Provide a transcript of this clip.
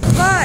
Bye.